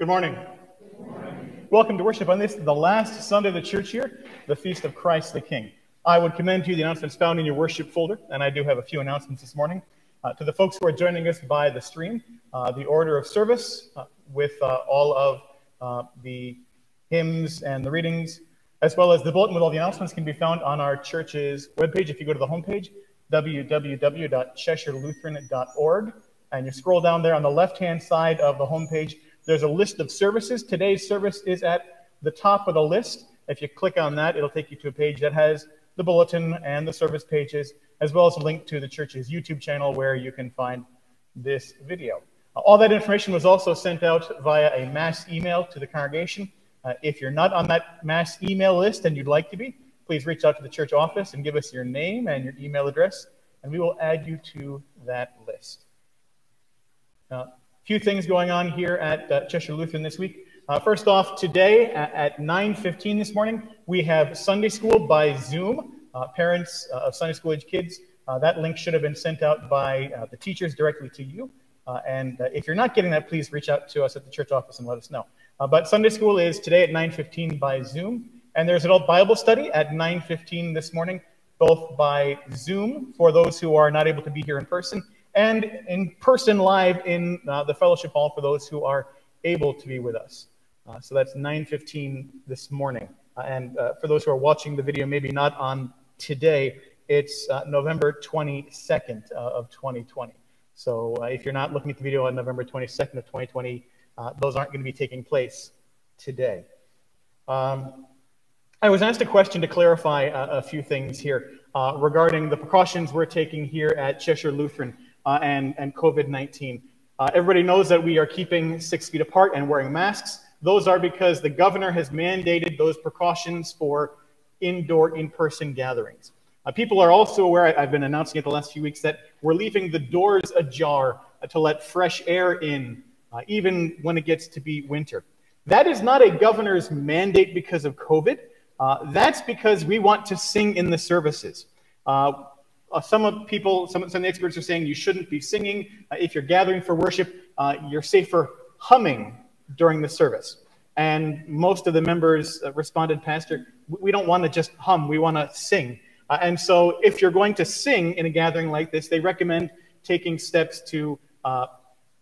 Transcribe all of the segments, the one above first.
Good morning. Welcome to worship on this, the last Sunday of the church year, the Feast of Christ the King. I would commend to you the announcements found in your worship folder, and I do have a few announcements this morning. Uh, to the folks who are joining us by the stream, uh, the order of service uh, with uh, all of uh, the hymns and the readings, as well as the bulletin with all the announcements, can be found on our church's webpage. If you go to the homepage, www.cheshirelutheran.org, and you scroll down there on the left-hand side of the homepage, there's a list of services. Today's service is at the top of the list. If you click on that, it'll take you to a page that has the bulletin and the service pages, as well as a link to the church's YouTube channel where you can find this video. All that information was also sent out via a mass email to the congregation. Uh, if you're not on that mass email list and you'd like to be, please reach out to the church office and give us your name and your email address, and we will add you to that list. Now, few things going on here at uh, Cheshire Lutheran this week. Uh, first off, today at, at 9.15 this morning, we have Sunday school by Zoom. Uh, parents uh, of Sunday school age kids, uh, that link should have been sent out by uh, the teachers directly to you. and if you're not getting that, please reach out to us at the church office and let us know. but Sunday school is today at 9.15 by Zoom. And there's an old Bible study at 9.15 this morning, both by Zoom for those who are not able to be here in person, and in person live in uh, the fellowship hall for those who are able to be with us. Uh, so that's 9.15 this morning. Uh, and uh, for those who are watching the video, maybe not on today, it's uh, November 22nd uh, of 2020. So if you're not looking at the video on November 22nd of 2020, those aren't going to be taking place today. Um, I was asked a question to clarify a, few things here regarding the precautions we're taking here at Cheshire Lutheran and, and COVID 19. Uh, everybody knows that we are keeping six feet apart and wearing masks. Those are because the governor has mandated those precautions for indoor, in person gatherings. Uh, people are also aware, I've been announcing it the last few weeks, that we're leaving the doors ajar uh, to let fresh air in, uh, even when it gets to be winter. That is not a governor's mandate because of COVID. Uh, that's because we want to sing in the services. Uh, some of people, some, some of the experts are saying you shouldn't be singing. Uh, if you're gathering for worship, uh, you're safer humming during the service. And most of the members uh, responded, Pastor, we don't want to just hum, we want to sing. Uh, and so if you're going to sing in a gathering like this, they recommend taking steps to uh,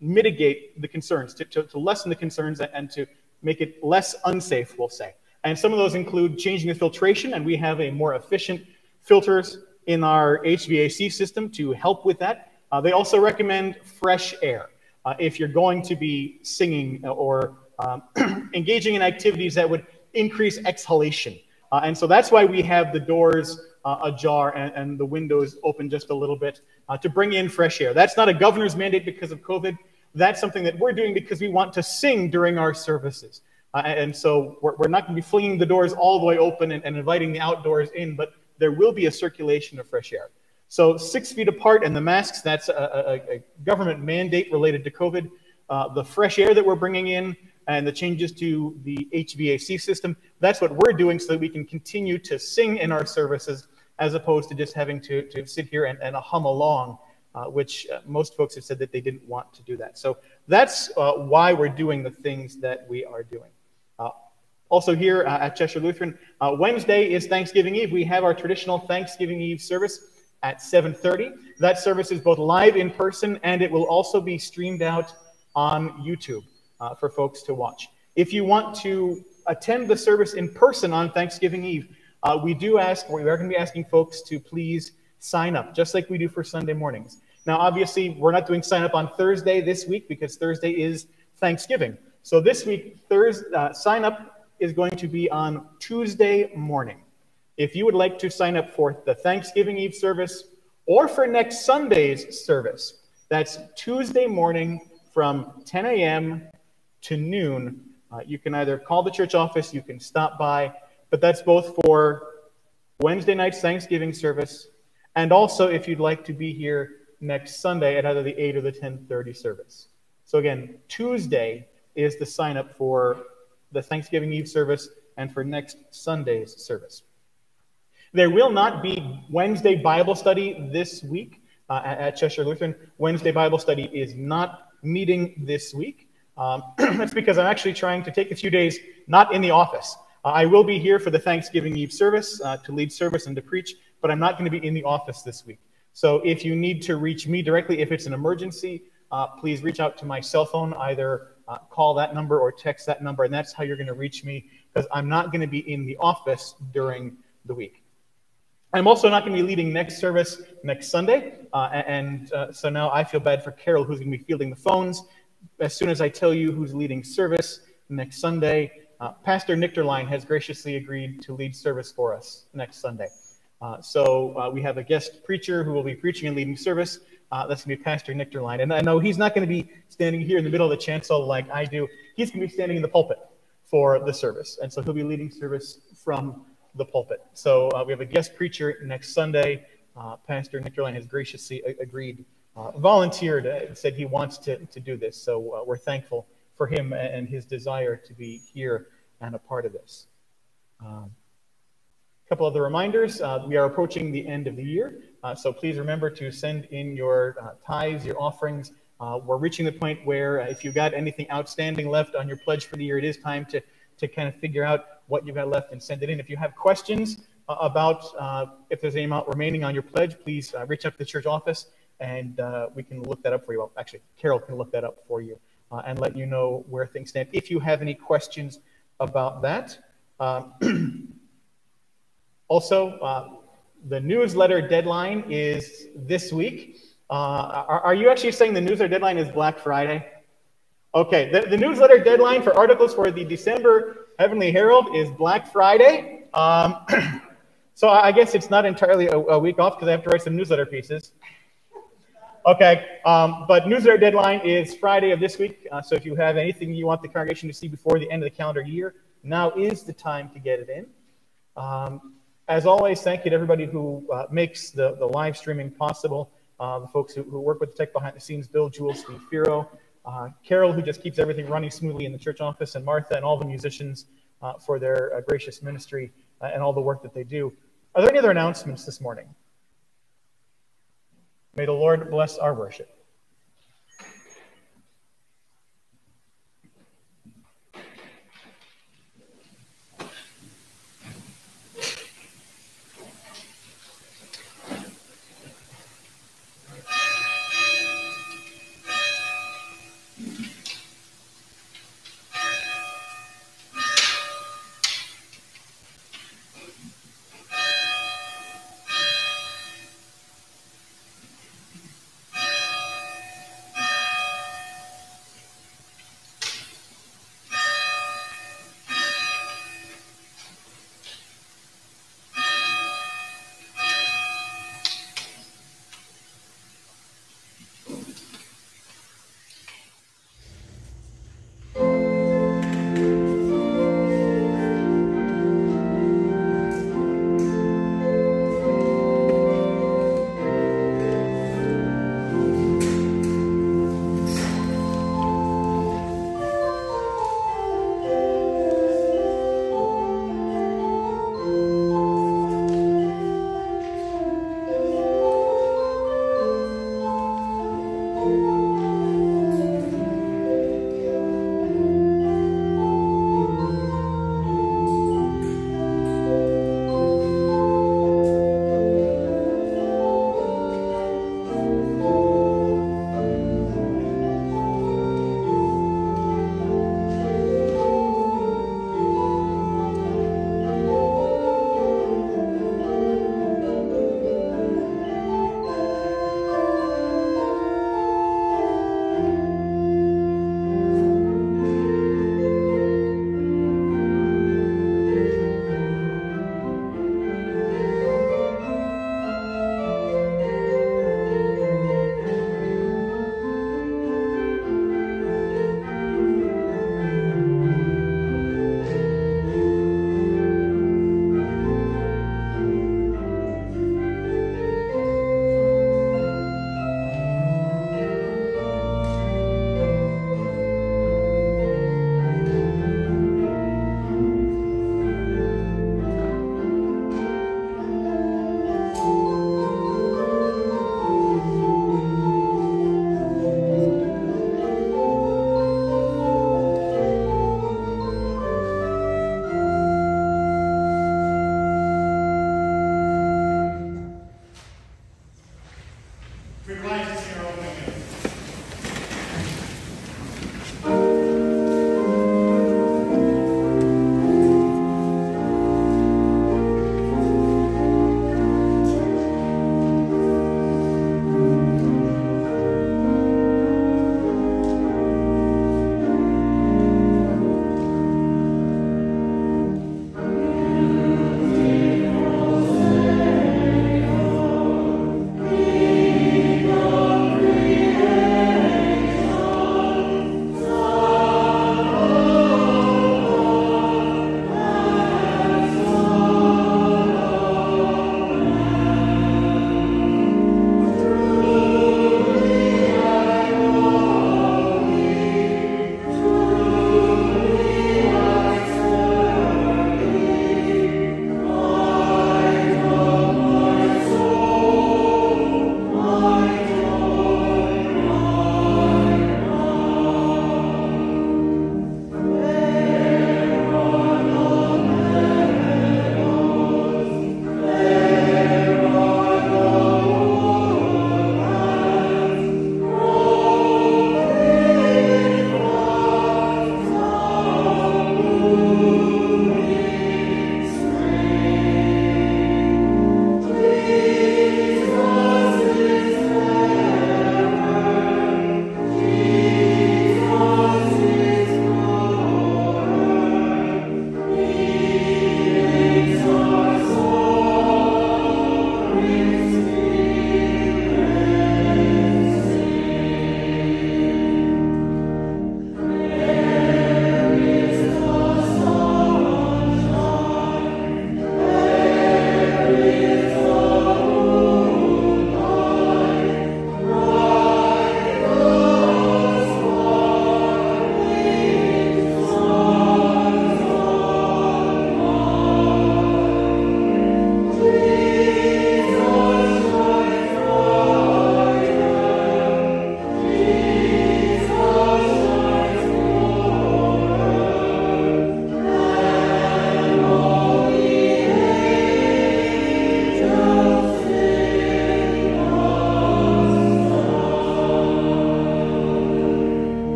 mitigate the concerns, to, to, to lessen the concerns and to make it less unsafe, we'll say. And some of those include changing the filtration, and we have a more efficient filters in our HVAC system to help with that. Uh, they also recommend fresh air. Uh, if you're going to be singing or um, engaging in activities that would increase exhalation. Uh, and so that's why we have the doors uh, ajar and, and, the windows open just a little bit uh, to bring in fresh air. That's not a governor's mandate because of COVID. That's something that we're doing because we want to sing during our services. Uh, and so we're, we're not going to be flinging the doors all the way open and, and inviting the outdoors in, but there will be a circulation of fresh air. So six feet apart and the masks, that's a, a, a government mandate related to COVID. Uh, the fresh air that we're bringing in and the changes to the HVAC system, that's what we're doing so that we can continue to sing in our services as opposed to just having to, to sit here and, and hum along, uh, which uh, most folks have said that they didn't want to do that. So that's uh, why we're doing the things that we are doing. Also here uh, at Cheshire Lutheran, uh, Wednesday is Thanksgiving Eve. We have our traditional Thanksgiving Eve service at 7.30. That service is both live in person and it will also be streamed out on YouTube uh, for folks to watch. If you want to attend the service in person on Thanksgiving Eve, uh, we do ask, we are going to be asking folks to please sign up, just like we do for Sunday mornings. Now, obviously, we're not doing sign up on Thursday this week because Thursday is Thanksgiving. So this week, Thursday, uh, sign up is going to be on Tuesday morning. If you would like to sign up for the Thanksgiving Eve service or for next Sunday's service, that's Tuesday morning from 10 a.m. to noon. Uh, you can either call the church office, you can stop by, but that's both for Wednesday night's Thanksgiving service, and also if you'd like to be here next Sunday at either the 8 or the 10:30 service. So again, Tuesday is the sign up for the Thanksgiving Eve service and for next Sunday's service. There will not be Wednesday Bible study this week uh, at Cheshire Lutheran. Wednesday Bible study is not meeting this week. Um, that's because I'm actually trying to take a few days not in the office. Uh, I will be here for the Thanksgiving Eve service uh, to lead service and to preach, but I'm not going to be in the office this week. So if you need to reach me directly, if it's an emergency, uh, please reach out to my cell phone, either uh, call that number or text that number, and that's how you're going to reach me because I'm not going to be in the office during the week. I'm also not going to be leading next service next Sunday, uh, and uh, so now I feel bad for Carol, who's going to be fielding the phones. As soon as I tell you who's leading service next Sunday, uh, Pastor Nichterline has graciously agreed to lead service for us next Sunday. Uh, so uh, we have a guest preacher who will be preaching and leading service. Uh, that's going to be Pastor Nichterline. And I know he's not going to be standing here in the middle of the chancel like I do. He's going to be standing in the pulpit for the service. And so he'll be leading service from the pulpit. So uh, we have a guest preacher next Sunday. Uh, Pastor Nick has graciously agreed, uh, volunteered, uh, said he wants to, to do this. So uh, we're thankful for him and his desire to be here and a part of this. Um, a couple other reminders. Uh, we are approaching the end of the year, so please remember to send in your tithes, your offerings. we're reaching the point where if you've got anything outstanding left on your pledge for the year, it is time to, to kind of figure out what you've got left and send it in. If you have questions uh, about uh, if there's any amount remaining on your pledge, please uh, reach out to the church office and uh, we can look that up for you. Well, actually, Carol can look that up for you uh, and let you know where things stand. If you have any questions about that. Um, also, uh, the newsletter deadline is this week. Are, are, you actually saying the newsletter deadline is Black Friday? Okay, the, the newsletter deadline for articles for the December Heavenly Herald is Black Friday. Um, so I guess it's not entirely a, a week off because I have to write some newsletter pieces. Okay, um, but newsletter deadline is Friday of this week. Uh, so if you have anything you want the congregation to see before the end of the calendar year, now is the time to get it in. Um, as always, thank you to everybody who uh, makes the, the live streaming possible. Uh, the folks who, who, work with the tech behind the scenes, Bill, Juul, Steve Firo, uh, Carol, who just keeps everything running smoothly in the church office, and Martha and all the musicians uh, for their uh, gracious ministry uh, and all the work that they do. Are there any other announcements this morning? May the Lord bless our worship.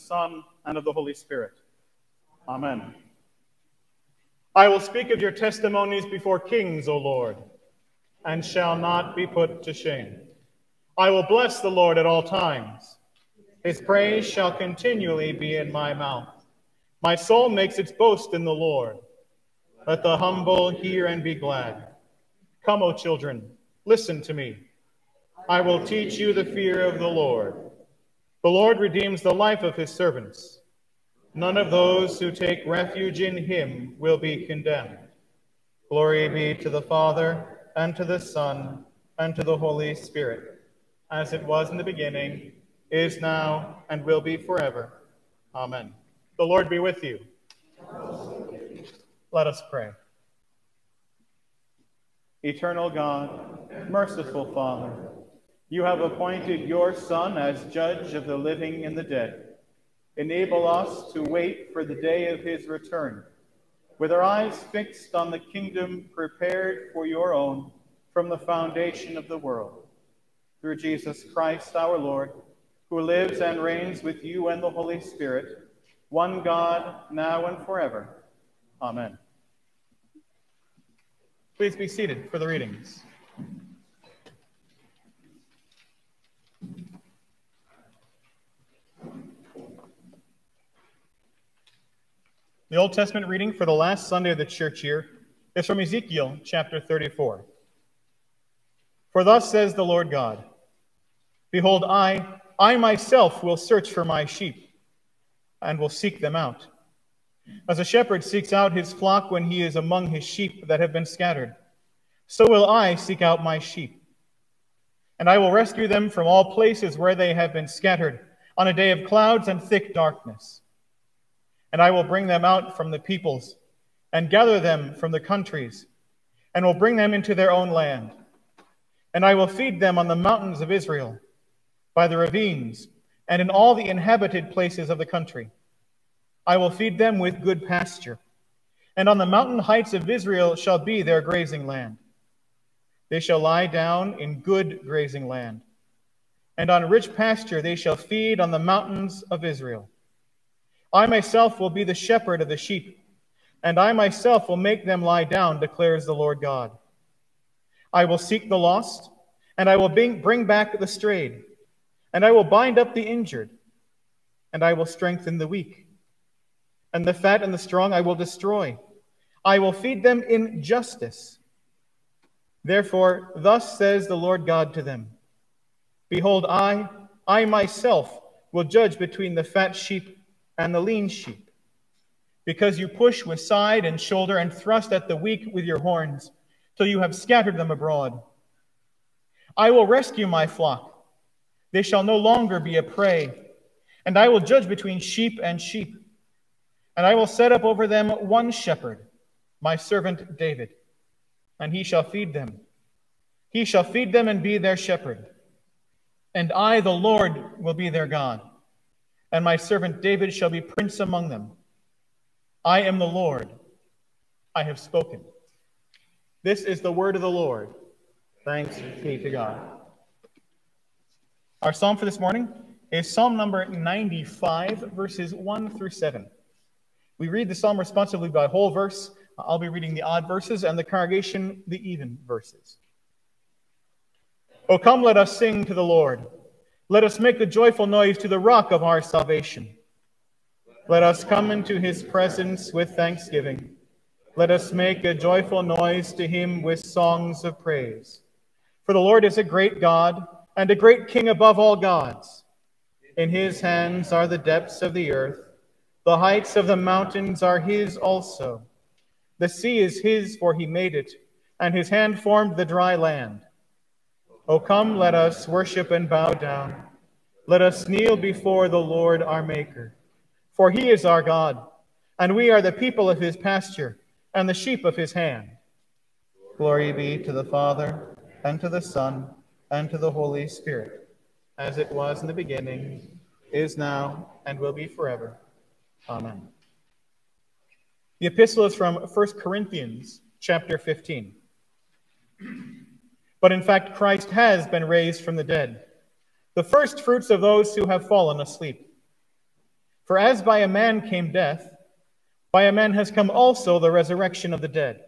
Son, and of the Holy Spirit. Amen. I will speak of your testimonies before kings, O Lord, and shall not be put to shame. I will bless the Lord at all times. His praise shall continually be in my mouth. My soul makes its boast in the Lord. Let the humble hear and be glad. Come, O children, listen to me. I will teach you the fear of the Lord. The Lord redeems the life of his servants. None of those who take refuge in him will be condemned. Glory be to the Father, and to the Son, and to the Holy Spirit, as it was in the beginning, is now, and will be forever. Amen. The Lord be with you. Let us pray. Eternal God, merciful Father, you have appointed your Son as judge of the living and the dead. Enable us to wait for the day of his return, with our eyes fixed on the kingdom prepared for your own from the foundation of the world. Through Jesus Christ our Lord, who lives and reigns with you and the Holy Spirit, one God, now and forever. Amen. Please be seated for the readings. The Old Testament reading for the last Sunday of the church year is from Ezekiel chapter 34. For thus says the Lord God Behold, I, I myself will search for my sheep and will seek them out. As a shepherd seeks out his flock when he is among his sheep that have been scattered, so will I seek out my sheep. And I will rescue them from all places where they have been scattered on a day of clouds and thick darkness and I will bring them out from the peoples, and gather them from the countries, and will bring them into their own land. And I will feed them on the mountains of Israel, by the ravines, and in all the inhabited places of the country. I will feed them with good pasture, and on the mountain heights of Israel shall be their grazing land. They shall lie down in good grazing land, and on rich pasture they shall feed on the mountains of Israel. I myself will be the shepherd of the sheep, and I myself will make them lie down, declares the Lord God. I will seek the lost, and I will bring back the strayed, and I will bind up the injured, and I will strengthen the weak. And the fat and the strong I will destroy. I will feed them in justice. Therefore, thus says the Lord God to them Behold, I, I myself, will judge between the fat sheep and the lean sheep. Because you push with side and shoulder and thrust at the weak with your horns, till you have scattered them abroad. I will rescue my flock. They shall no longer be a prey. And I will judge between sheep and sheep. And I will set up over them one shepherd, my servant David, and he shall feed them. He shall feed them and be their shepherd. And I, the Lord, will be their God and my servant David shall be prince among them. I am the Lord. I have spoken. This is the word of the Lord. Thanks be to God. Our psalm for this morning is Psalm number 95, verses 1 through 7. We read the psalm responsively by whole verse. I'll be reading the odd verses and the congregation the even verses. O come, let us sing to the Lord. Let us make a joyful noise to the rock of our salvation. Let us come into his presence with thanksgiving. Let us make a joyful noise to him with songs of praise. For the Lord is a great God and a great King above all gods. In his hands are the depths of the earth, the heights of the mountains are his also. The sea is his, for he made it, and his hand formed the dry land. O come, let us worship and bow down. Let us kneel before the Lord our Maker. For he is our God, and we are the people of his pasture and the sheep of his hand. Glory be to the Father, and to the Son, and to the Holy Spirit, as it was in the beginning, is now, and will be forever. Amen. The epistle is from 1 Corinthians chapter 15. But in fact, Christ has been raised from the dead, the first fruits of those who have fallen asleep. For as by a man came death, by a man has come also the resurrection of the dead.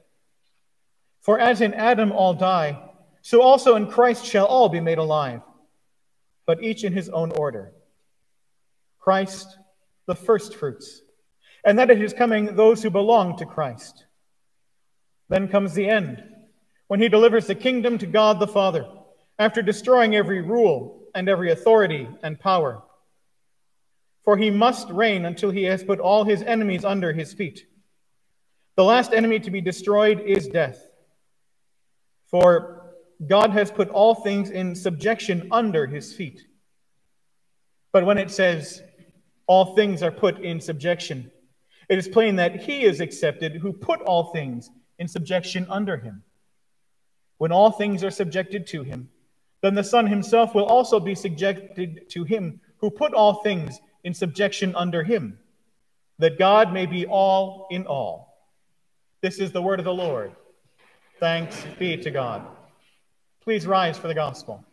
For as in Adam all die, so also in Christ shall all be made alive, but each in his own order. Christ, the first fruits, and that it is coming those who belong to Christ. Then comes the end, when he delivers the kingdom to God the Father, after destroying every rule and every authority and power. For he must reign until he has put all his enemies under his feet. The last enemy to be destroyed is death. For God has put all things in subjection under his feet. But when it says, all things are put in subjection, it is plain that he is excepted who put all things in subjection under him. When all things are subjected to him, then the Son himself will also be subjected to him who put all things in subjection under him, that God may be all in all. This is the word of the Lord. Thanks be to God. Please rise for the gospel.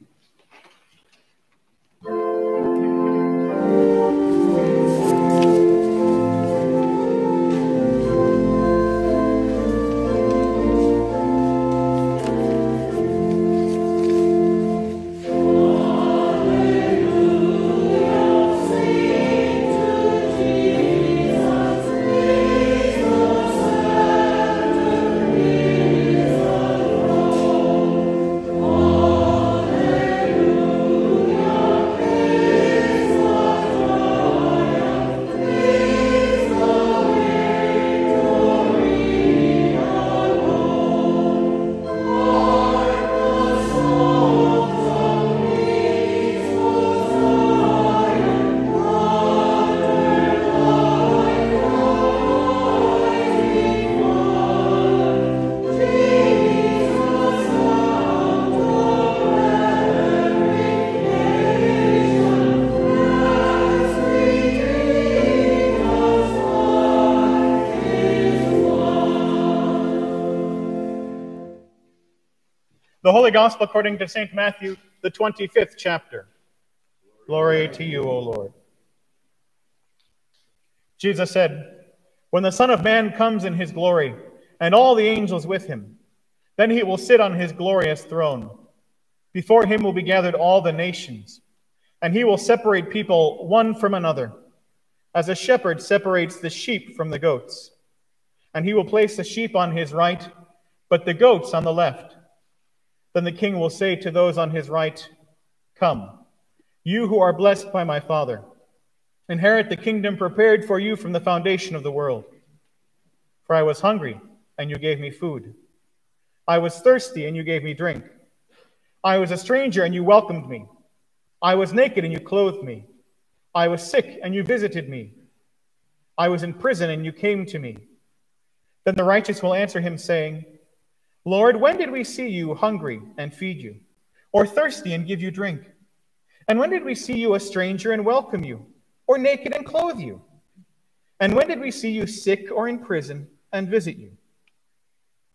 Gospel according to St. Matthew, the 25th chapter. Glory to you, O Lord. Jesus said, When the Son of Man comes in his glory, and all the angels with him, then he will sit on his glorious throne. Before him will be gathered all the nations, and he will separate people one from another, as a shepherd separates the sheep from the goats. And he will place the sheep on his right, but the goats on the left. Then the king will say to those on his right, Come, you who are blessed by my Father, inherit the kingdom prepared for you from the foundation of the world. For I was hungry, and you gave me food. I was thirsty, and you gave me drink. I was a stranger, and you welcomed me. I was naked, and you clothed me. I was sick, and you visited me. I was in prison, and you came to me. Then the righteous will answer him, saying, Lord, when did we see you hungry and feed you, or thirsty and give you drink? And when did we see you a stranger and welcome you, or naked and clothe you? And when did we see you sick or in prison and visit you?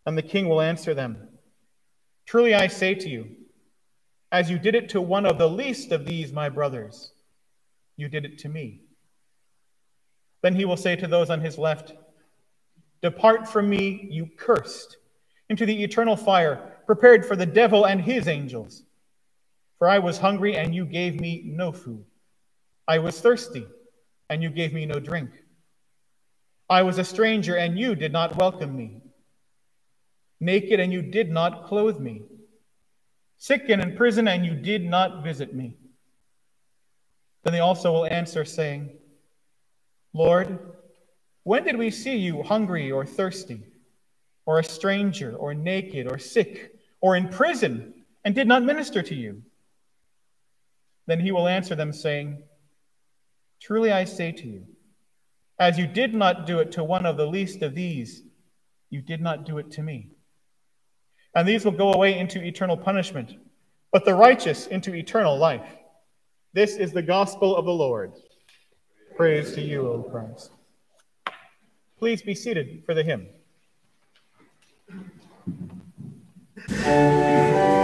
And the king will answer them Truly I say to you, as you did it to one of the least of these my brothers, you did it to me. Then he will say to those on his left, Depart from me, you cursed into the eternal fire prepared for the devil and his angels. For I was hungry, and you gave me no food. I was thirsty, and you gave me no drink. I was a stranger, and you did not welcome me. Naked, and you did not clothe me. Sick and in prison, and you did not visit me. Then they also will answer, saying, Lord, when did we see you hungry or thirsty? Or a stranger, or naked, or sick, or in prison, and did not minister to you? Then he will answer them, saying, Truly I say to you, as you did not do it to one of the least of these, you did not do it to me. And these will go away into eternal punishment, but the righteous into eternal life. This is the gospel of the Lord. Praise to you, O Christ. Please be seated for the hymn. Thank you.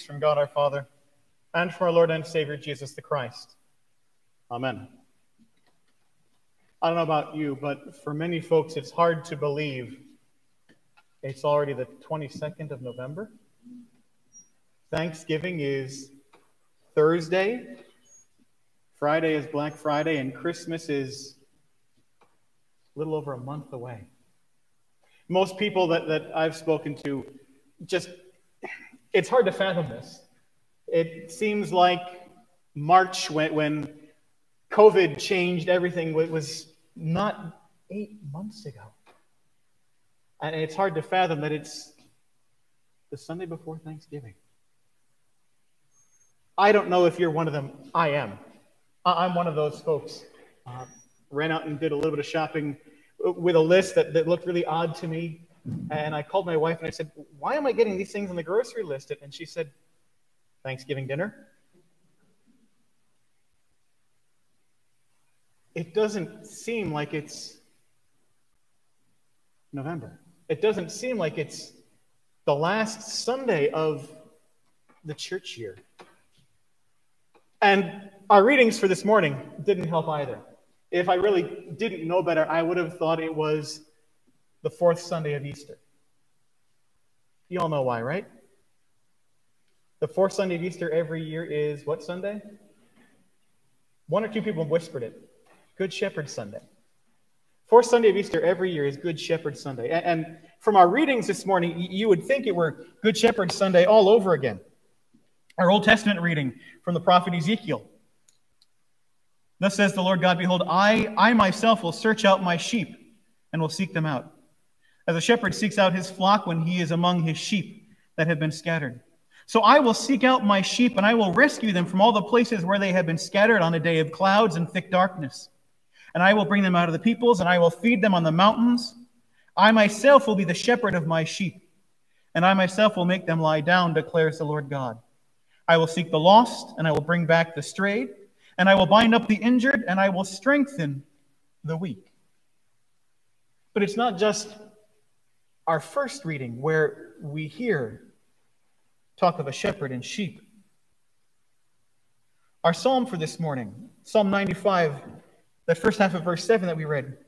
Peace from God our Father, and from our Lord and Savior Jesus the Christ. Amen. I don't know about you, but for many folks, it's hard to believe it's already the 22nd of November. Thanksgiving is Thursday, Friday is Black Friday, and Christmas is a little over a month away. Most people that, that I've spoken to just, it's hard to fathom this. It seems like March, when, when COVID changed everything, was not eight months ago. And it's hard to fathom that it's the Sunday before Thanksgiving. I don't know if you're one of them. I am. I'm one of those folks. Uh, ran out and did a little bit of shopping with a list that, that looked really odd to me. And I called my wife and I said, Why am I getting these things on the grocery list? And she said, Thanksgiving dinner. It doesn't seem like it's November. It doesn't seem like it's the last Sunday of the church year. And our readings for this morning didn't help either. If I really didn't know better, I would have thought it was the fourth Sunday of Easter. You all know why, right? The fourth Sunday of Easter every year is what Sunday? One or two people whispered it Good Shepherd Sunday. Fourth Sunday of Easter every year is Good Shepherd Sunday. And from our readings this morning, you would think it were Good Shepherd Sunday all over again. Our Old Testament reading from the prophet Ezekiel. Thus says the Lord God, Behold, I, I myself will search out my sheep and will seek them out. As a shepherd seeks out his flock when he is among his sheep that have been scattered. So I will seek out my sheep and I will rescue them from all the places where they have been scattered on a day of clouds and thick darkness. And I will bring them out of the peoples and I will feed them on the mountains. I myself will be the shepherd of my sheep, and I myself will make them lie down, declares the Lord God. I will seek the lost and I will bring back the strayed and I will bind up the injured, and I will strengthen the weak. But it's not just our first reading where we hear talk of a shepherd and sheep. Our psalm for this morning, Psalm 95, the first half of verse 7 that we read.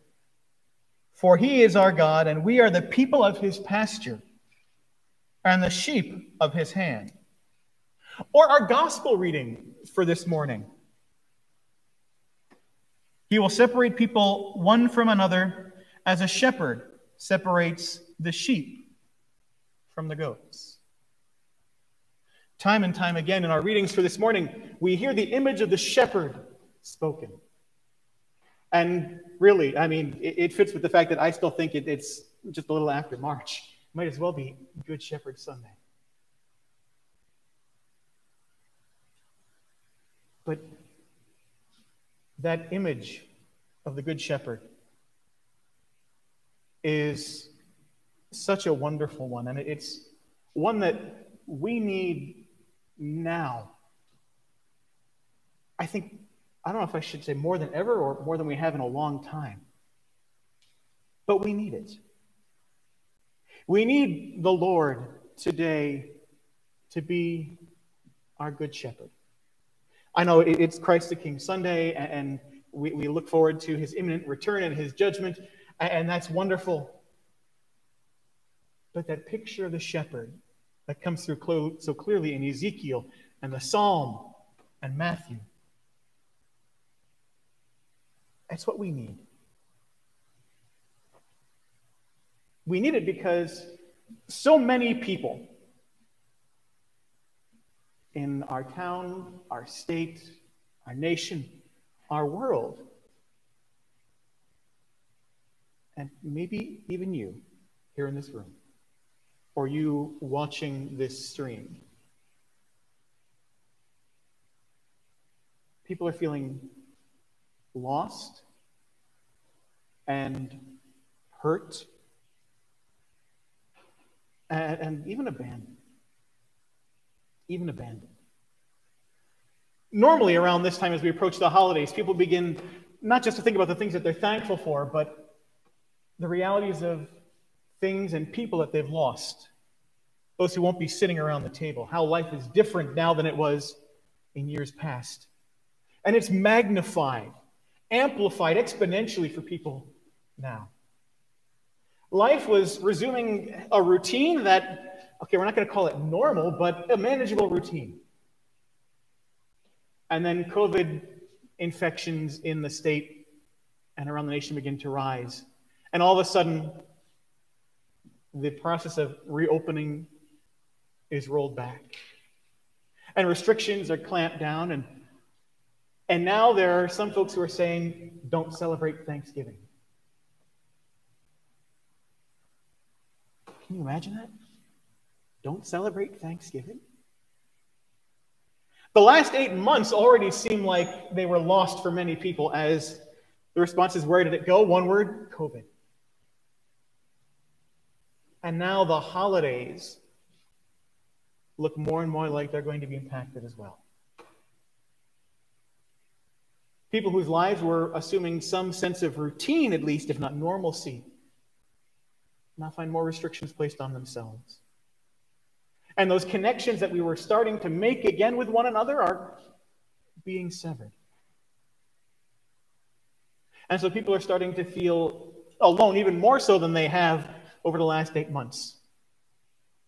For he is our God, and we are the people of his pasture, and the sheep of his hand. Or our gospel reading for this morning, he will separate people one from another as a shepherd separates the sheep from the goats. Time and time again in our readings for this morning, we hear the image of the shepherd spoken. And really, I mean, it, it fits with the fact that I still think it, it's just a little after March. Might as well be Good Shepherd Sunday. But that image of the Good Shepherd is such a wonderful one, and it's one that we need now. I think, I don't know if I should say more than ever or more than we have in a long time, but we need it. We need the Lord today to be our Good Shepherd. I know it's Christ the King Sunday, and we, we look forward to his imminent return and his judgment, and that's wonderful. But that picture of the shepherd that comes through so clearly in Ezekiel and the Psalm and Matthew, that's what we need. We need it because so many people in our town, our state, our nation, our world, and maybe even you here in this room, or you watching this stream. People are feeling lost and hurt and, and even abandoned even abandoned. Normally, around this time, as we approach the holidays, people begin not just to think about the things that they're thankful for, but the realities of things and people that they've lost those who won't be sitting around the table, how life is different now than it was in years past. And it's magnified, amplified exponentially for people now. Life was resuming a routine that, okay, we're not going to call it normal, but a manageable routine. And then COVID infections in the state and around the nation begin to rise. And all of a sudden, the process of reopening is rolled back. And restrictions are clamped down. And, and now there are some folks who are saying, don't celebrate Thanksgiving. Can you imagine that? Don't celebrate Thanksgiving? The last eight months already seem like they were lost for many people as the response is where did it go? One word COVID. And now the holidays look more and more like they're going to be impacted as well. People whose lives were assuming some sense of routine, at least, if not normalcy, now find more restrictions placed on themselves. And those connections that we were starting to make again with one another are being severed. And so people are starting to feel alone, even more so than they have over the last eight months.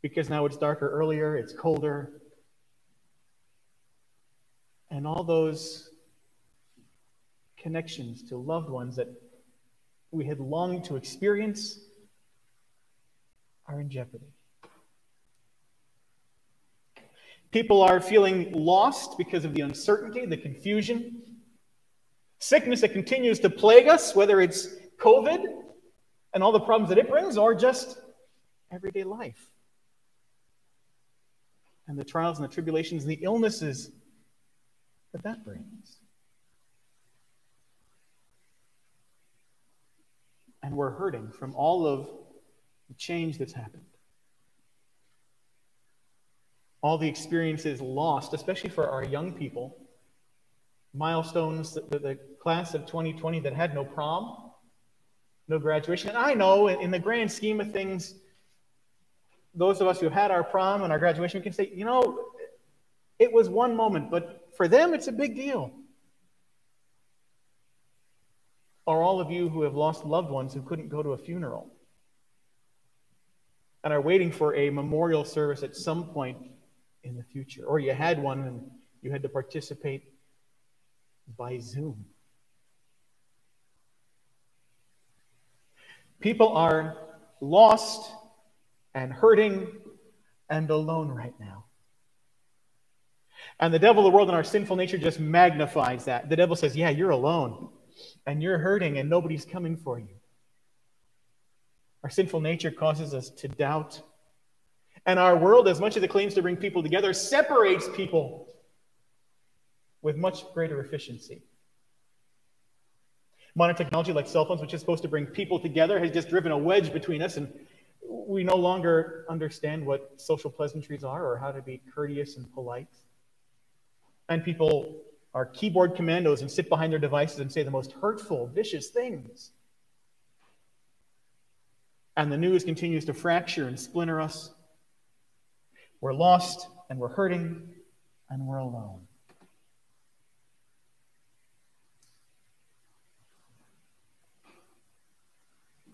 Because now it's darker earlier, it's colder. And all those connections to loved ones that we had longed to experience are in jeopardy. People are feeling lost because of the uncertainty, the confusion, sickness that continues to plague us, whether it's COVID and all the problems that it brings, or just everyday life. And the trials and the tribulations and the illnesses that that brings. And we're hurting from all of the change that's happened. All the experiences lost, especially for our young people. Milestones, the, the class of 2020 that had no prom, no graduation. And I know in the grand scheme of things, those of us who had our prom and our graduation, we can say, you know, it was one moment, but for them, it's a big deal. Or all of you who have lost loved ones who couldn't go to a funeral and are waiting for a memorial service at some point in the future, or you had one and you had to participate by Zoom. People are lost and hurting and alone right now. And the devil, the world, and our sinful nature just magnifies that. The devil says, Yeah, you're alone and you're hurting and nobody's coming for you. Our sinful nature causes us to doubt. And our world, as much as it claims to bring people together, separates people with much greater efficiency. Modern technology like cell phones, which is supposed to bring people together, has just driven a wedge between us, and we no longer understand what social pleasantries are or how to be courteous and polite. And people are keyboard commandos and sit behind their devices and say the most hurtful, vicious things. And the news continues to fracture and splinter us. We're lost and we're hurting and we're alone.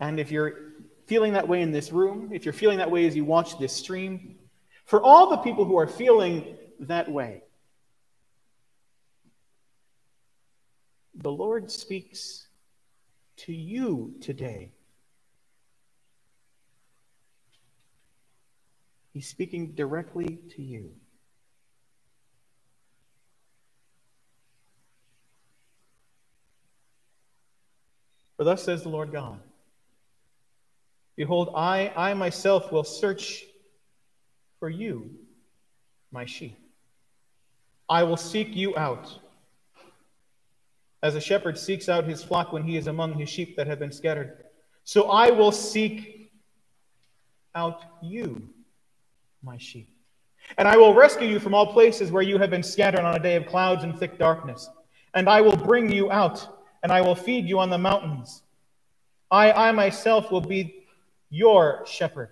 And if you're feeling that way in this room, if you're feeling that way as you watch this stream, for all the people who are feeling that way, the Lord speaks to you today. He's speaking directly to you. For thus says the Lord God Behold, I, I myself will search for you, my sheep. I will seek you out. As a shepherd seeks out his flock when he is among his sheep that have been scattered. So I will seek out you, my sheep. And I will rescue you from all places where you have been scattered on a day of clouds and thick darkness. And I will bring you out, and I will feed you on the mountains. I, I myself will be your shepherd.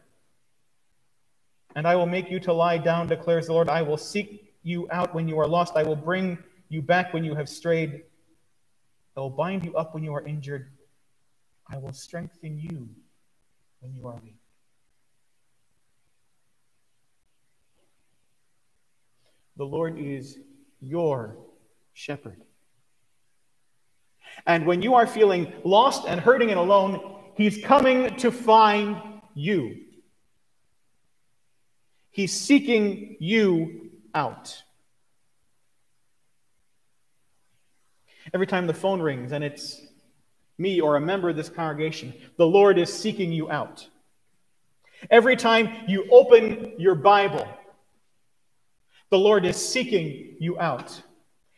And I will make you to lie down, declares the Lord. I will seek you out when you are lost. I will bring you back when you have strayed. I will bind you up when you are injured. I will strengthen you when you are weak. The Lord is your shepherd. And when you are feeling lost and hurting and alone, He's coming to find you. He's seeking you out. Every time the phone rings and it's me or a member of this congregation, the Lord is seeking you out. Every time you open your Bible, the Lord is seeking you out.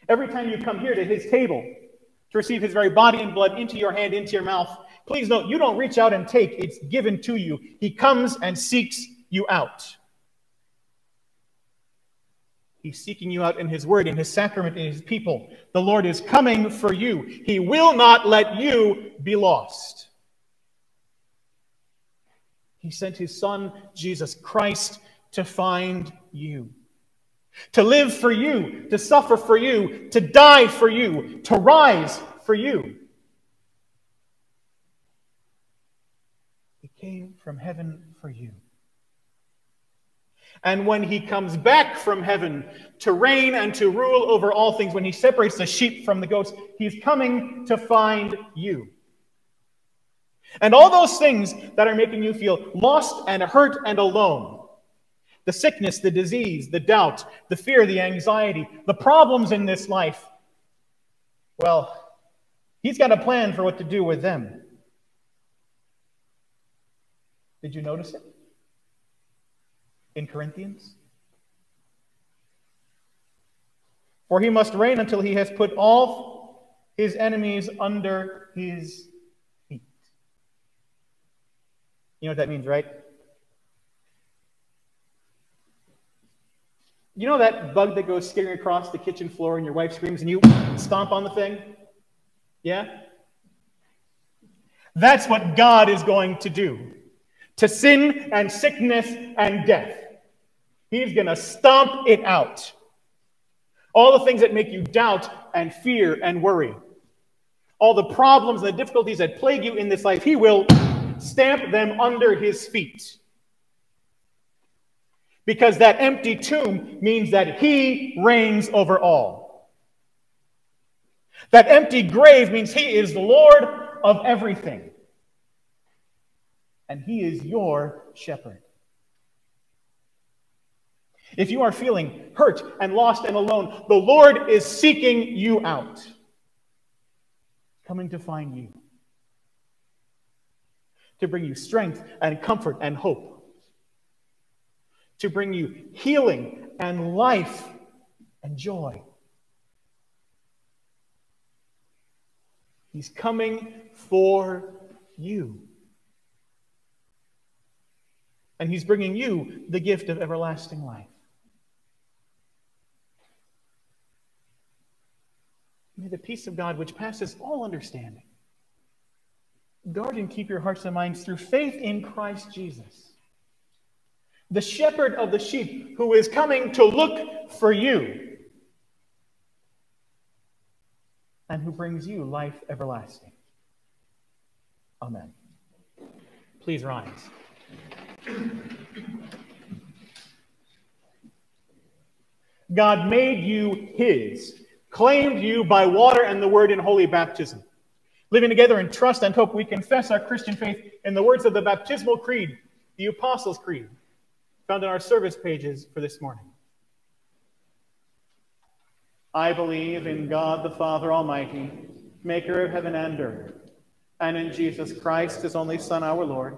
Every time you come here to his table to receive his very body and blood into your hand, into your mouth, please note you don't reach out and take, it's given to you. He comes and seeks you out. He's seeking you out in His Word, in His sacrament, in His people. The Lord is coming for you. He will not let you be lost. He sent His Son, Jesus Christ, to find you, to live for you, to suffer for you, to die for you, to rise for you. He came from heaven for you. And when he comes back from heaven to reign and to rule over all things, when he separates the sheep from the goats, he's coming to find you. And all those things that are making you feel lost and hurt and alone the sickness, the disease, the doubt, the fear, the anxiety, the problems in this life well, he's got a plan for what to do with them. Did you notice it? in Corinthians? For he must reign until he has put all his enemies under his feet. You know what that means, right? You know that bug that goes skittering across the kitchen floor and your wife screams and you stomp on the thing? Yeah? That's what God is going to do to sin and sickness and death. He's going to stomp it out. All the things that make you doubt and fear and worry, all the problems and the difficulties that plague you in this life, He will stamp them under His feet. Because that empty tomb means that He reigns over all. That empty grave means He is the Lord of everything. And He is your shepherd. If you are feeling hurt and lost and alone, the Lord is seeking you out, coming to find you, to bring you strength and comfort and hope, to bring you healing and life and joy. He's coming for you. And he's bringing you the gift of everlasting life. May the peace of God, which passes all understanding, guard and keep your hearts and minds through faith in Christ Jesus, the shepherd of the sheep who is coming to look for you and who brings you life everlasting. Amen. Please rise. God made you his claimed you by water and the word in holy baptism. Living together in trust and hope, we confess our Christian faith in the words of the baptismal creed, the Apostles' Creed, found in our service pages for this morning. I believe in God the Father Almighty, maker of heaven and earth, and in Jesus Christ, his only Son, our Lord,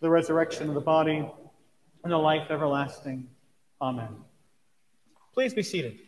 the resurrection of the body, and the life everlasting. Amen. Please be seated.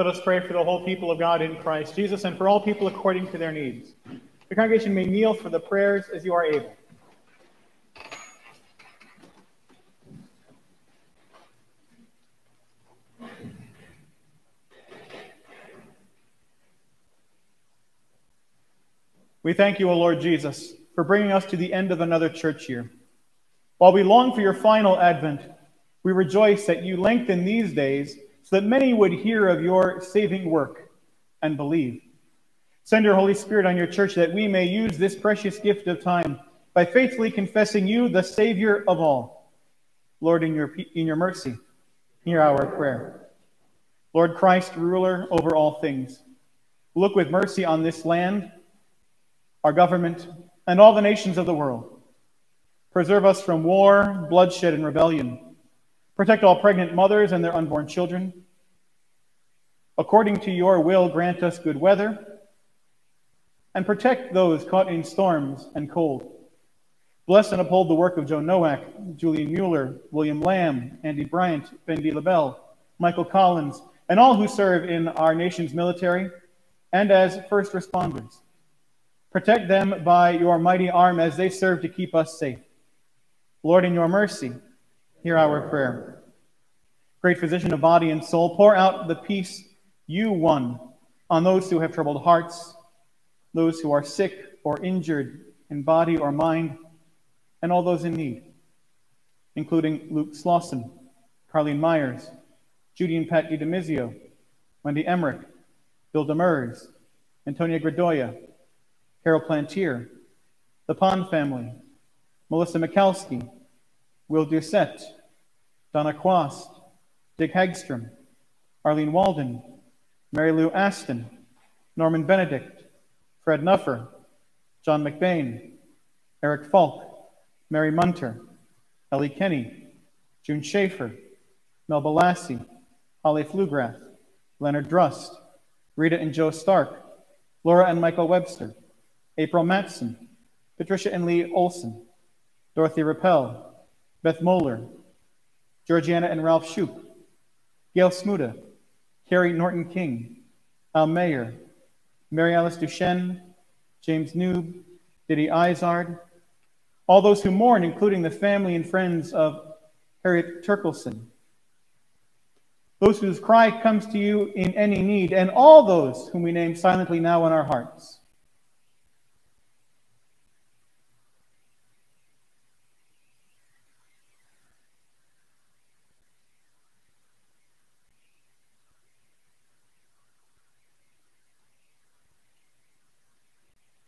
Let us pray for the whole people of God in Christ Jesus and for all people according to their needs. The congregation may kneel for the prayers as you are able. We thank you, O Lord Jesus, for bringing us to the end of another church year. While we long for your final advent, we rejoice that you lengthen these days so that many would hear of your saving work and believe. Send your Holy Spirit on your church that we may use this precious gift of time by faithfully confessing you, the Savior of all. Lord, in your, in your mercy, hear our prayer. Lord Christ, ruler over all things, look with mercy on this land, our government, and all the nations of the world. Preserve us from war, bloodshed, and rebellion Protect all pregnant mothers and their unborn children. According to your will, grant us good weather. And protect those caught in storms and cold. Bless and uphold the work of Joe Nowak, Julian Mueller, William Lamb, Andy Bryant, Ben D. LaBelle, Michael Collins, and all who serve in our nation's military and as first responders. Protect them by your mighty arm as they serve to keep us safe. Lord, in your mercy, Hear our prayer. Great physician of body and soul, pour out the peace you won on those who have troubled hearts, those who are sick or injured in body or mind, and all those in need, including Luke Slauson, Carlene Myers, Judy and Pat DiDomizio, Wendy Emmerich, Bill Demers, Antonia Gradoya, Carol Plantier, the Pond family, Melissa Mikalski, Will Doucette, Donna Quast, Dick Hagstrom, Arlene Walden, Mary Lou Aston, Norman Benedict, Fred Nuffer, John McBain, Eric Falk, Mary Munter, Ellie Kenny, June Schaefer, Melba Lassie, Holly Flugrath, Leonard Drust, Rita and Joe Stark, Laura and Michael Webster, April Matson, Patricia and Lee Olson, Dorothy Rappel, Beth Moeller, Georgiana and Ralph Shoup, Gail Smuda, Carrie Norton King, Al Mayer, Mary Alice Duchenne, James Noob, Diddy Izard, all those who mourn, including the family and friends of Harriet Turkelson, those whose cry comes to you in any need, and all those whom we name silently now in our hearts.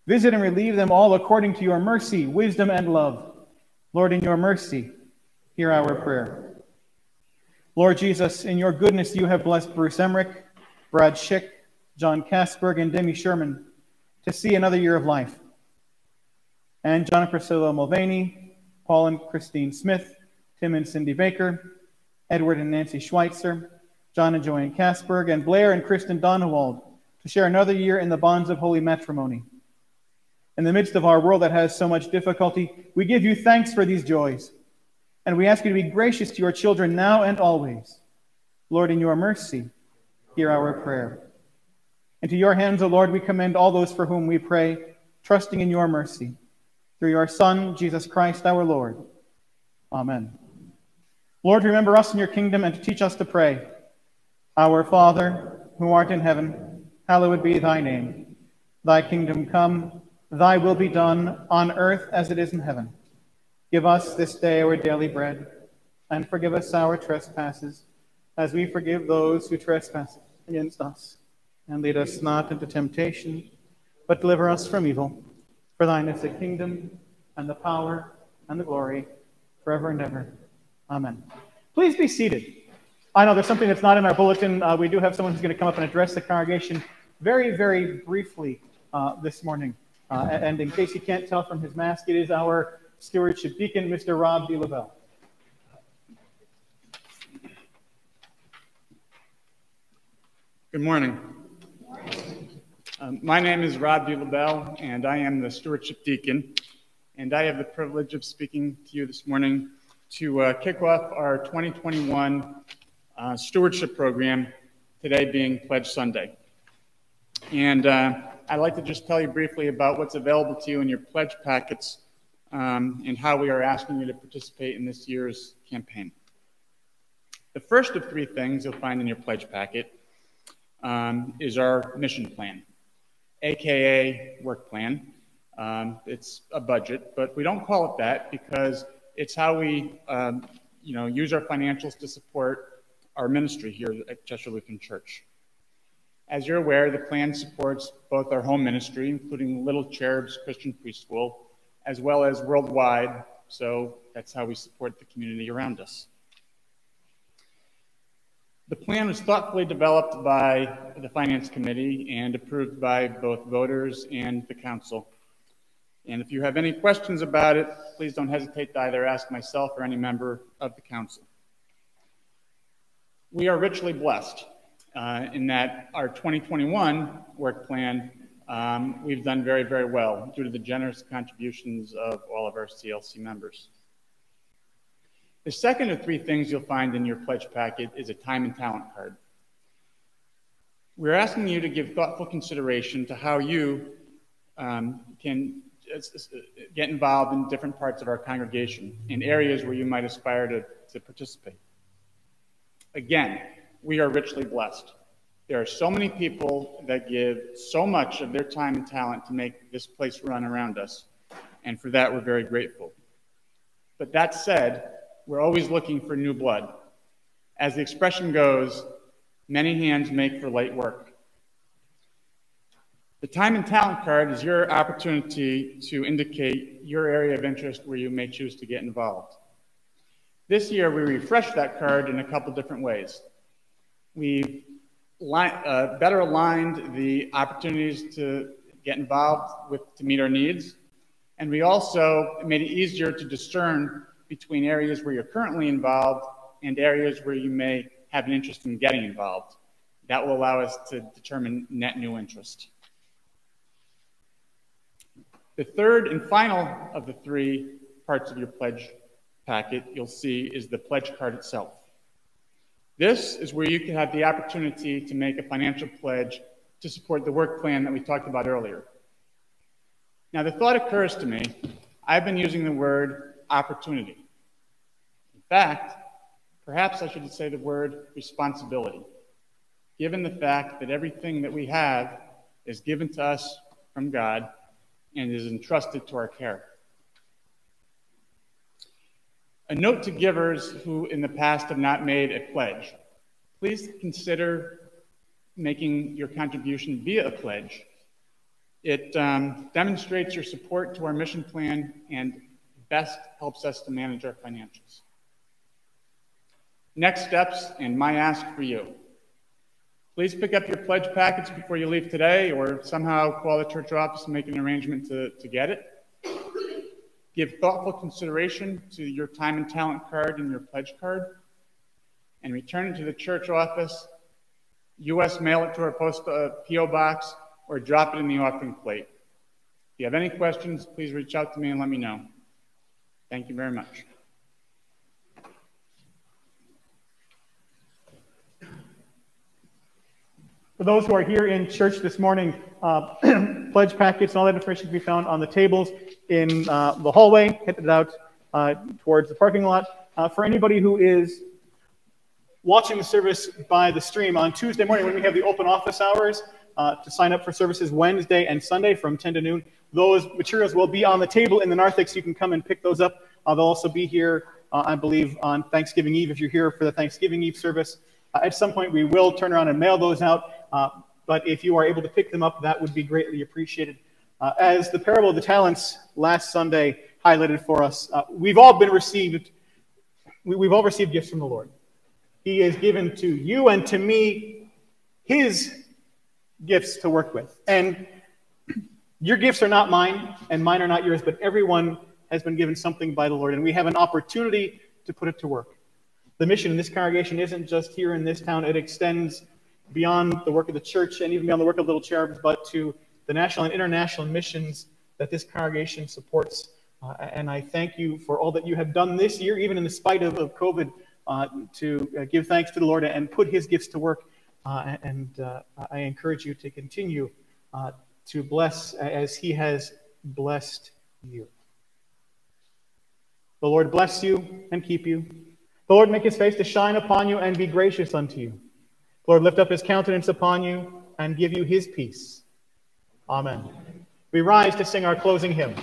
Visit and relieve them all according to your mercy, wisdom, and love. Lord, in your mercy, hear our prayer. Lord Jesus, in your goodness, you have blessed Bruce Emmerich, Brad Schick, John Kasberg, and Demi Sherman to see another year of life. And John and Priscilla Mulvaney, Paul and Christine Smith, Tim and Cindy Baker, Edward and Nancy Schweitzer, John and Joanne Kasberg, and Blair and Kristen Donewald to share another year in the bonds of holy matrimony. In the midst of our world that has so much difficulty, we give you thanks for these joys. And we ask you to be gracious to your children now and always. Lord, in your mercy, hear our prayer. And to your hands, O Lord, we commend all those for whom we pray, trusting in your mercy. Through your Son, Jesus Christ, our Lord. Amen. Lord, remember us in your kingdom and teach us to pray. Our Father, who art in heaven, hallowed be thy name. Thy kingdom come, thy will be done on earth as it is in heaven. Give us this day our daily bread, and forgive us our trespasses, as we forgive those who trespass against us. And lead us not into temptation, but deliver us from evil. For thine is the kingdom, and the power, and the glory, forever and ever. Amen. Please be seated. I know there's something that's not in our bulletin. Uh, we do have someone who's going to come up and address the congregation very, very briefly uh, this morning. Uh, and in case you can't tell from his mask, it is our Stewardship Deacon, Mr. Rob D. LaBelle. Good morning. Um, my name is Rob D. LaBelle, and I am the Stewardship Deacon. And I have the privilege of speaking to you this morning to uh, kick off our 2021 uh, stewardship program, today being Pledge Sunday. And uh, I'd like to just tell you briefly about what's available to you in your pledge packets um, and how we are asking you to participate in this year's campaign. The first of three things you'll find in your pledge packet um, is our mission plan, AKA work plan. Um, it's a budget, but we don't call it that because it's how we um, you know, use our financials to support our ministry here at Cheshire Lutheran Church. As you're aware, the plan supports both our home ministry, including Little Cherubs Christian Preschool, as well as worldwide. So that's how we support the community around us. The plan was thoughtfully developed by the Finance Committee and approved by both voters and the Council. And if you have any questions about it, please don't hesitate to either ask myself or any member of the Council. We are richly blessed uh, in that our 2021 work plan um, we've done very, very well due to the generous contributions of all of our CLC members. The second of three things you'll find in your pledge packet is a time and talent card. We're asking you to give thoughtful consideration to how you um, can uh, get involved in different parts of our congregation in areas where you might aspire to, to participate. Again, we are richly blessed. There are so many people that give so much of their time and talent to make this place run around us. And for that, we're very grateful. But that said, we're always looking for new blood. As the expression goes, many hands make for light work. The time and talent card is your opportunity to indicate your area of interest where you may choose to get involved. This year, we refreshed that card in a couple different ways. We uh, better aligned the opportunities to get involved with to meet our needs, and we also made it easier to discern between areas where you're currently involved and areas where you may have an interest in getting involved. That will allow us to determine net new interest. The third and final of the three parts of your pledge packet you'll see is the pledge card itself. This is where you can have the opportunity to make a financial pledge to support the work plan that we talked about earlier. Now, the thought occurs to me I've been using the word opportunity. In fact, perhaps I should say the word responsibility, given the fact that everything that we have is given to us from God and is entrusted to our care. A note to givers who in the past have not made a pledge. Please consider making your contribution via a pledge. It um, demonstrates your support to our mission plan and best helps us to manage our financials. Next steps and my ask for you. Please pick up your pledge packets before you leave today or somehow call the church office and make an arrangement to, to get it. Give thoughtful consideration to your time and talent card and your pledge card. And return it to the church office, U.S. mail it to our post uh, P.O. box, or drop it in the offering plate. If you have any questions, please reach out to me and let me know. Thank you very much. For those who are here in church this morning, uh, pledge packets and all that information can be found on the tables in uh, the hallway, headed out uh, towards the parking lot. Uh, for anybody who is watching the service by the stream on Tuesday morning when we have the open office hours uh, to sign up for services Wednesday and Sunday from 10 to noon, those materials will be on the table in the narthex. You can come and pick those up. Uh, they'll also be here, I believe, on Thanksgiving Eve if you're here for the Thanksgiving Eve service. at some point, we will turn around and mail those out. But if you are able to pick them up, that would be greatly appreciated. Uh, as the parable of the talents last Sunday highlighted for us, uh, we've all been received, we, have all received gifts from the Lord. He has given to you and to me his gifts to work with. And your gifts are not mine, and mine are not yours, but everyone has been given something by the Lord, and we have an opportunity to put it to work. The mission in this congregation isn't just here in this town, it extends beyond the work of the church and even beyond the work of Little Cherubs, but to the national and international missions that this congregation supports. Uh, and I thank you for all that you have done this year, even in the spite of, of COVID, uh, to uh, give thanks to the Lord and put his gifts to work. Uh, and uh, I encourage you to continue to bless as he has blessed you. The Lord bless you and keep you. The Lord make his face to shine upon you and be gracious unto you. Lord, lift up his countenance upon you and give you his peace. Amen. We rise to sing our closing hymn.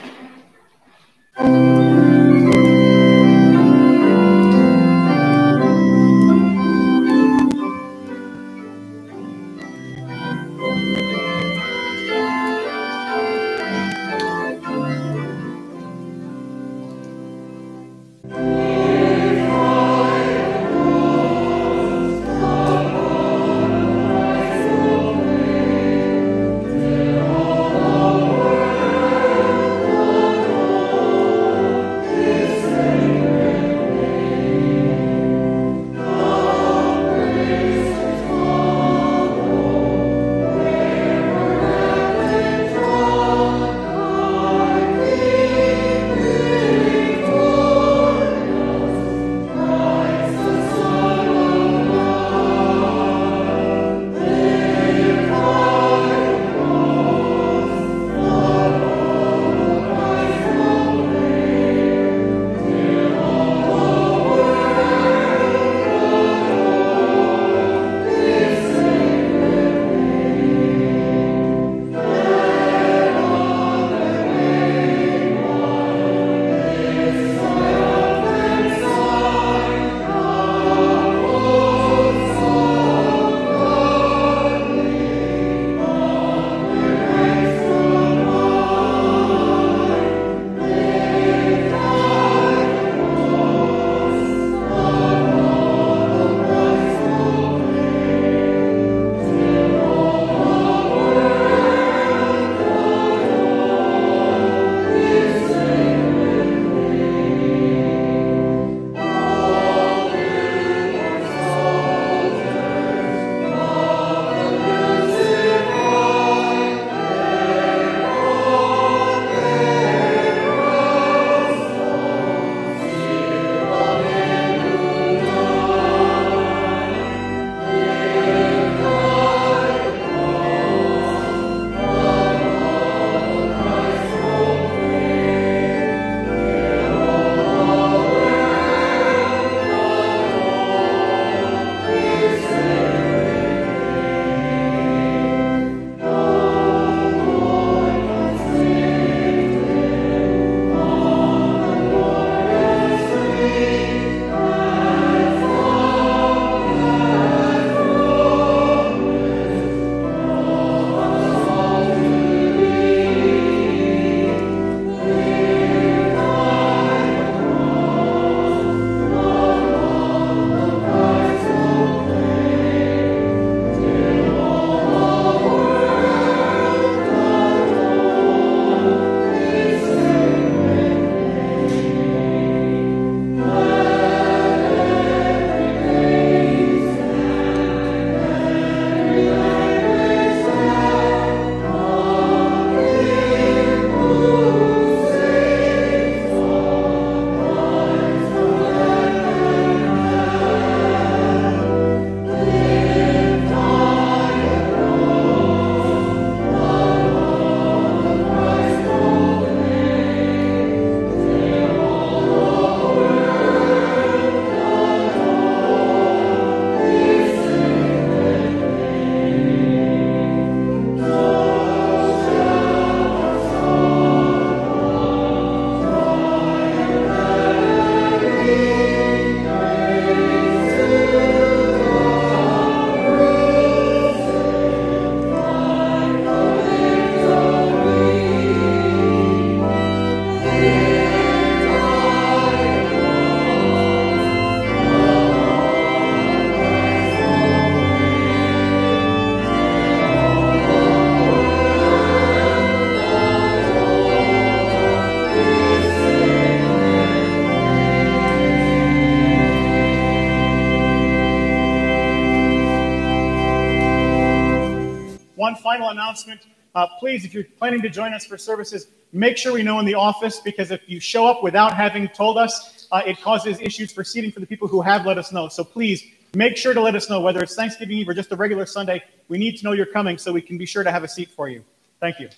Announcement. Uh, please, if you're planning to join us for services, make sure we know in the office because if you show up without having told us, uh, it causes issues for seating for the people who have let us know. So please make sure to let us know whether it's Thanksgiving Eve or just a regular Sunday. We need to know you're coming so we can be sure to have a seat for you. Thank you.